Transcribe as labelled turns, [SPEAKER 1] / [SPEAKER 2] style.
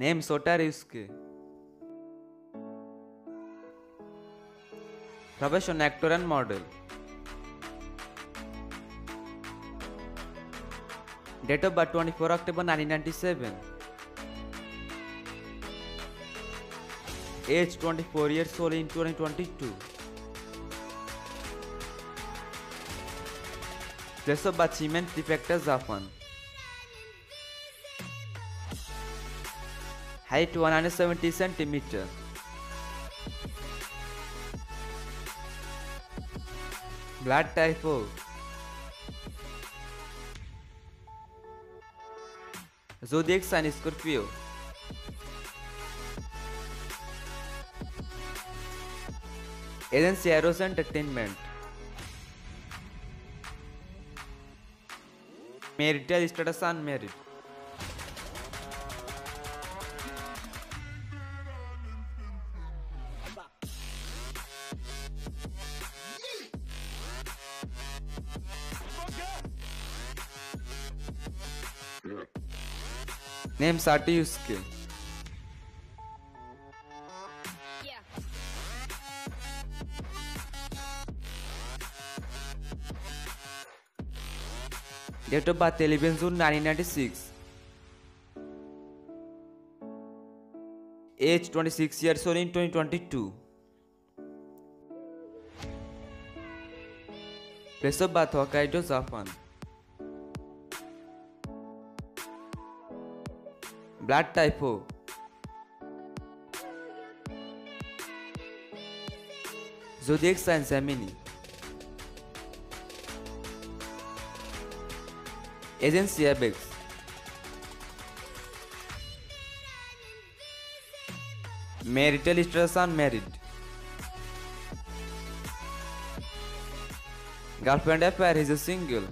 [SPEAKER 1] name सोटर है उसके profession actor and model date of birth twenty four October nineteen ninety seven age 24 years old in 2022. Place of achievement Prefecture Japan. Height 170 centimeter. Blood type O. Zodiac sign Scorpio. Agency Arrows Entertainment. Marital status unmarried. Name Sati Yusuke.
[SPEAKER 2] Yeah.
[SPEAKER 1] Date of birth 11 June 1996. Age 26 years old in 2022. Place of birth Hokkaido, Japan. Blood type zodiac sign Gemini agency Avex marital status unmarried girlfriend affair is a single